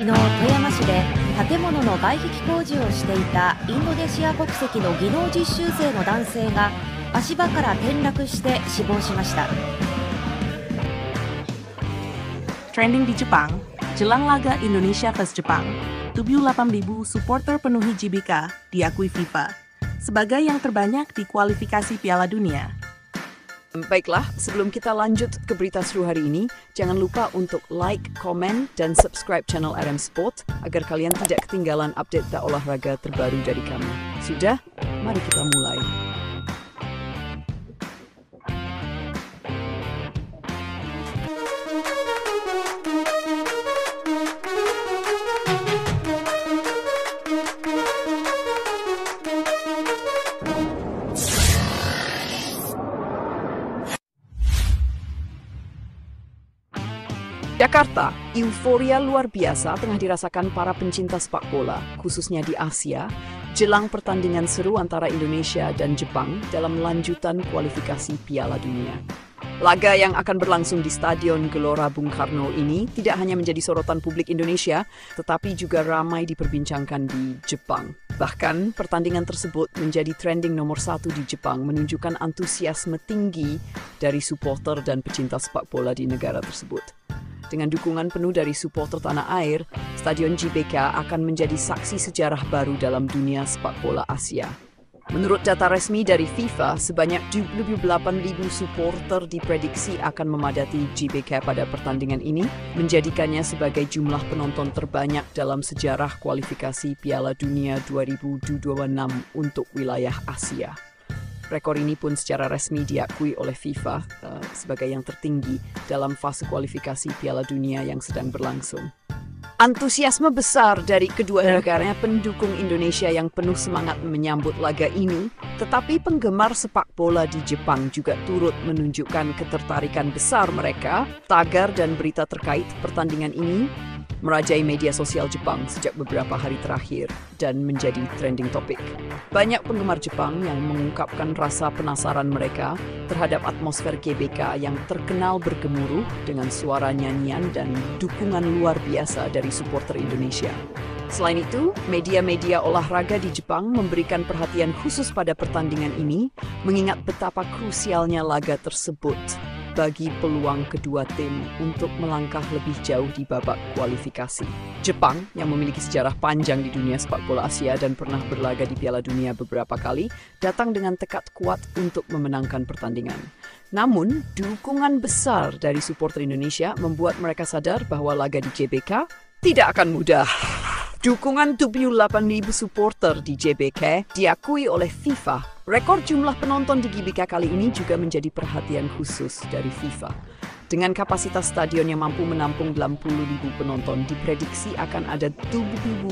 昨日富山市で建物の外壁工事をしていたインドネシア国籍の技能実習生の男性が足場から転落して死亡しました Trending di Jepang, jelang laga Indonesia vs Jepang, 78.000 supporter penuhi GBK diakui FIFA sebagai yang terbanyak di kualifikasi Piala Dunia. Baiklah, sebelum kita lanjut ke berita seru hari ini, jangan lupa untuk like, komen, dan subscribe channel RM Sport agar kalian tidak ketinggalan update tak olahraga terbaru dari kami. Sudah? Mari kita mulai. Jakarta, euforia luar biasa tengah dirasakan para pencinta sepak bola, khususnya di Asia, jelang pertandingan seru antara Indonesia dan Jepang dalam lanjutan kualifikasi Piala Dunia. Laga yang akan berlangsung di Stadion Gelora Bung Karno ini tidak hanya menjadi sorotan publik Indonesia, tetapi juga ramai diperbincangkan di Jepang. Bahkan, pertandingan tersebut menjadi trending nomor satu di Jepang, menunjukkan antusiasme tinggi dari supporter dan pecinta sepak bola di negara tersebut. Dengan dukungan penuh dari supporter tanah air, Stadion GBK akan menjadi saksi sejarah baru dalam dunia sepak bola Asia. Menurut data resmi dari FIFA, sebanyak 78.000 supporter diprediksi akan memadati GBK pada pertandingan ini, menjadikannya sebagai jumlah penonton terbanyak dalam sejarah kualifikasi Piala Dunia 2026 untuk wilayah Asia. Rekor ini pun secara resmi diakui oleh FIFA uh, sebagai yang tertinggi dalam fase kualifikasi Piala Dunia yang sedang berlangsung. Antusiasme besar dari kedua negaranya pendukung Indonesia yang penuh semangat menyambut laga ini, tetapi penggemar sepak bola di Jepang juga turut menunjukkan ketertarikan besar mereka. Tagar dan berita terkait pertandingan ini merajai media sosial Jepang sejak beberapa hari terakhir dan menjadi trending topik. Banyak penggemar Jepang yang mengungkapkan rasa penasaran mereka terhadap atmosfer GBK yang terkenal bergemuruh dengan suara nyanyian dan dukungan luar biasa dari supporter Indonesia. Selain itu, media-media olahraga di Jepang memberikan perhatian khusus pada pertandingan ini, mengingat betapa krusialnya laga tersebut bagi peluang kedua tim untuk melangkah lebih jauh di babak kualifikasi. Jepang, yang memiliki sejarah panjang di dunia sepak bola Asia dan pernah berlaga di Piala Dunia beberapa kali, datang dengan tekad kuat untuk memenangkan pertandingan. Namun, dukungan besar dari supporter Indonesia membuat mereka sadar bahwa laga di JBK tidak akan mudah. Dukungan 78.000 supporter di JBK diakui oleh FIFA. Rekor jumlah penonton di GBK kali ini juga menjadi perhatian khusus dari FIFA. Dengan kapasitas stadion yang mampu menampung 80.000 penonton, diprediksi akan ada 70.000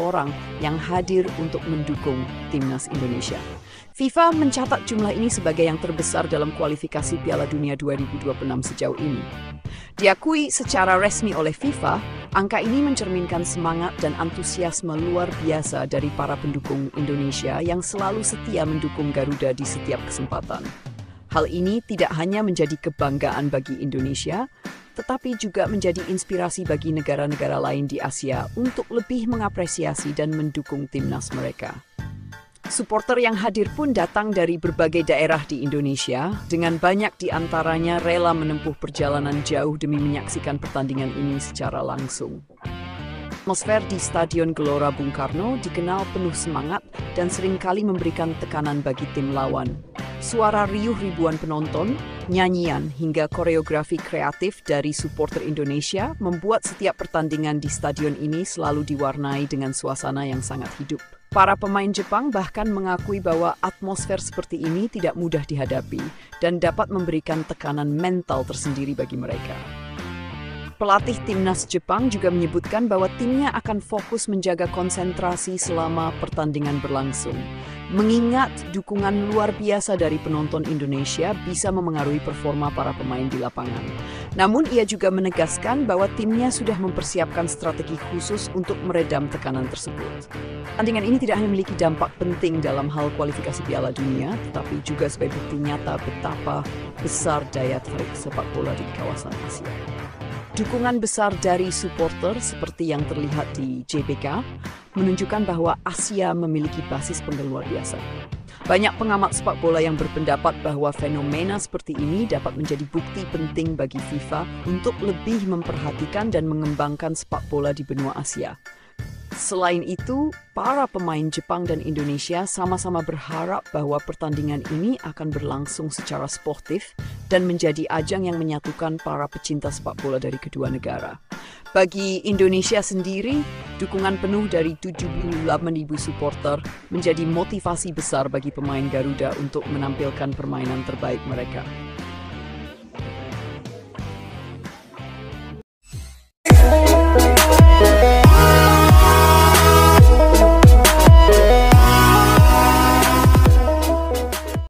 orang yang hadir untuk mendukung timnas Indonesia. FIFA mencatat jumlah ini sebagai yang terbesar dalam kualifikasi Piala Dunia 2026 sejauh ini. Diakui secara resmi oleh FIFA, angka ini mencerminkan semangat dan antusiasme luar biasa dari para pendukung Indonesia yang selalu setia mendukung Garuda di setiap kesempatan. Hal ini tidak hanya menjadi kebanggaan bagi Indonesia, tetapi juga menjadi inspirasi bagi negara-negara lain di Asia untuk lebih mengapresiasi dan mendukung timnas mereka. Supporter yang hadir pun datang dari berbagai daerah di Indonesia, dengan banyak di antaranya rela menempuh perjalanan jauh demi menyaksikan pertandingan ini secara langsung. Atmosfer di Stadion Gelora Bung Karno dikenal penuh semangat dan sering kali memberikan tekanan bagi tim lawan. Suara riuh ribuan penonton, nyanyian hingga koreografi kreatif dari supporter Indonesia membuat setiap pertandingan di stadion ini selalu diwarnai dengan suasana yang sangat hidup. Para pemain Jepang bahkan mengakui bahwa atmosfer seperti ini tidak mudah dihadapi dan dapat memberikan tekanan mental tersendiri bagi mereka. Pelatih timnas Jepang juga menyebutkan bahwa timnya akan fokus menjaga konsentrasi selama pertandingan berlangsung. Mengingat dukungan luar biasa dari penonton Indonesia bisa memengaruhi performa para pemain di lapangan. Namun ia juga menegaskan bahwa timnya sudah mempersiapkan strategi khusus untuk meredam tekanan tersebut. Pertandingan ini tidak hanya memiliki dampak penting dalam hal kualifikasi Piala Dunia, tetapi juga sebagai bukti nyata betapa besar daya tarik sepak bola di kawasan Asia. Dukungan besar dari supporter seperti yang terlihat di JBK menunjukkan bahwa Asia memiliki basis penggemar biasa. Banyak pengamat sepak bola yang berpendapat bahwa fenomena seperti ini dapat menjadi bukti penting bagi FIFA untuk lebih memperhatikan dan mengembangkan sepak bola di benua Asia. Selain itu, para pemain Jepang dan Indonesia sama-sama berharap bahwa pertandingan ini akan berlangsung secara sportif dan menjadi ajang yang menyatukan para pecinta sepak bola dari kedua negara. Bagi Indonesia sendiri, dukungan penuh dari 78.000 supporter menjadi motivasi besar bagi pemain Garuda untuk menampilkan permainan terbaik mereka.